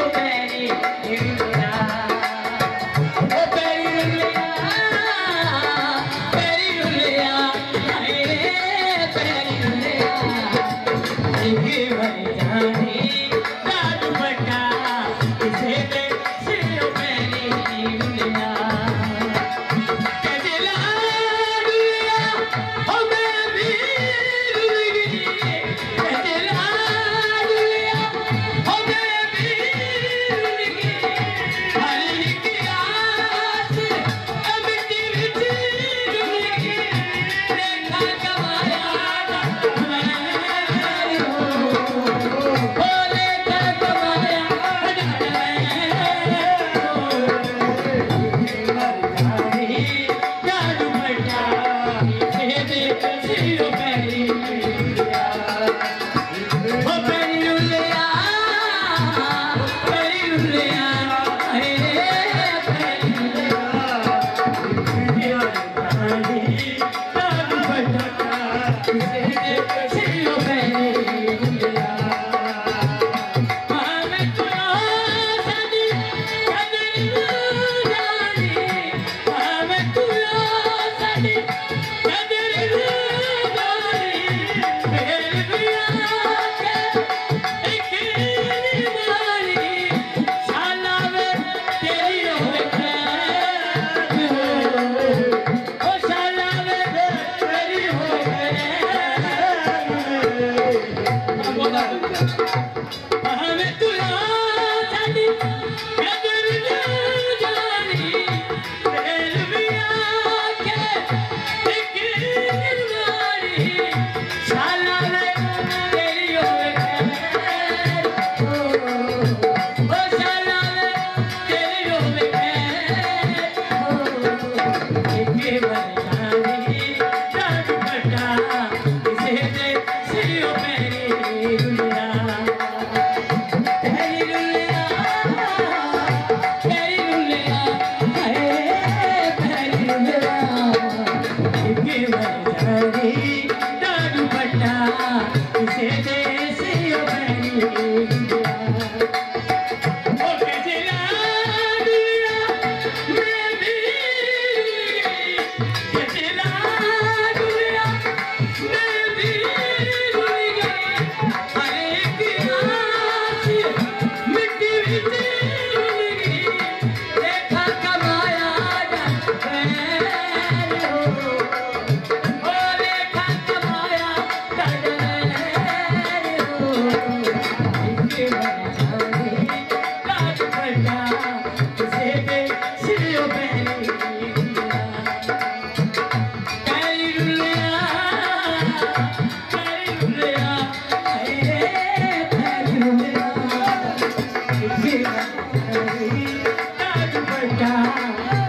your pain. Hey, hey. जीवन बड़ा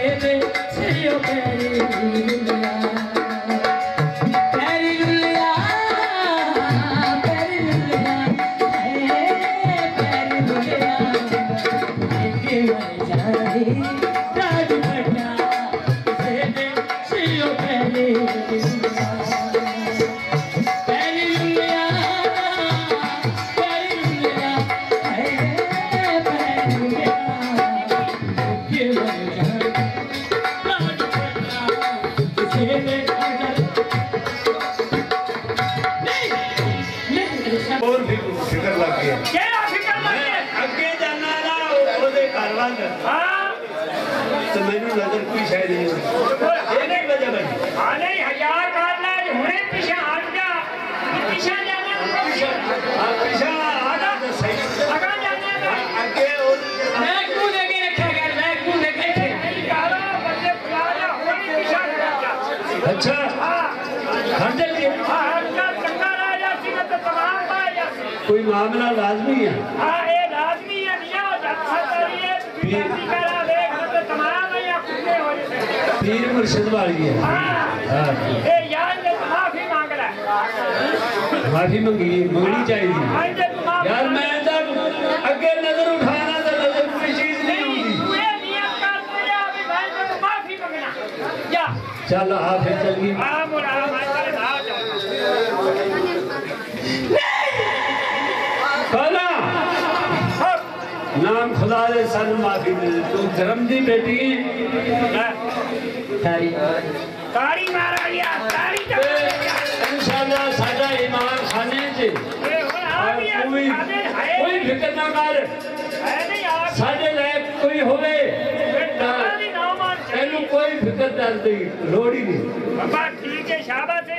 baby. तो मैंने नज़र पीछे नहीं होने वजह बनी हज़ार काट ला हुने पीछे हट जा पीछे जाना हाँ पीछे आगा आगा जाना आगे और मैं क्यों देखे रखा कर मैं क्यों देखे काला बच्चे पुराना होने पीछे हट अच्छा। हाँ। हट जा हाँ हट जा चक्कर आ जा तो तमाम आ कोई मामला लाजमी है हाँ, तकदीर मुर्शिद वाली है। माफ़ी मंगी मंगनी चाहिए। यार मैं तो अगे नज़र उठा रहा था नज़र कोई चीज़ नहीं होगी पूरे चलो आप फिर चल गई नाम खुदा दे सन माफ़ी दे तू धर्म दी बेटी। है। ਦੇ ਸਾਨੂੰ ਮਾਫੀ ਮਿਲੇ ਤੂੰ ਧਰਮ ਦੀ ਬੇਟੀ ਹੈ ਸਾਰੀ ਤਾੜੀ ਮਾਰਾ ਯਾਰ ਤਾੜੀ ਤੇ ਤਾਂ ਇਨਸ਼ਾਅੱਲਾ ਸਾਡਾ ਇਮਾਨ ਖਾਨੇ 'ਚ ਇਹ ਹੁਣ ਆ ਵੀ ਆ ਕੋਈ ਸਾਡੇ ਹੈ ਕੋਈ ਫਿਕਰ ਨਾ ਕਰ ਹੈ ਨਹੀਂ ਆ ਸਾਡੇ ਲਈ ਕੋਈ ਹੋਵੇ ਤਾਂ ਦੀ ਨਾ ਮਾਨ ਇਹਨੂੰ ਕੋਈ ਫਿਕਰ ਦਰਦ ਦੀ ਲੋੜ ਹੀ ਨਹੀਂ ਬਾਬਾ ਠੀਕ ਹੈ ਸ਼ਾਬਾਸ਼ ਹੈ ਹੁਣ ਤੇਰਾ